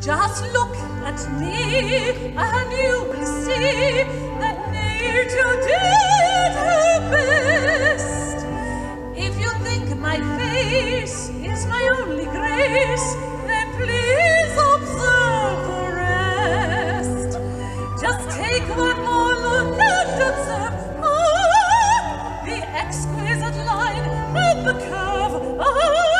Just look at me, and you will see that nature did her best. If you think my face is my only grace, then please observe the rest. Just take one more look and observe ah, the exquisite line and the curve. Ah,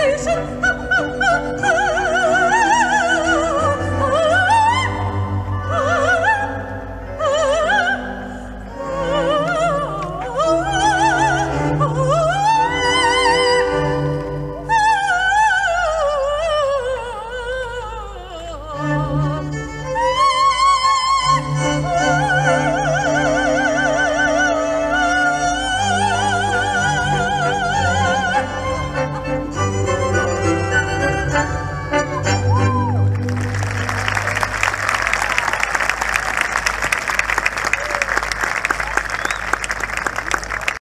salvation.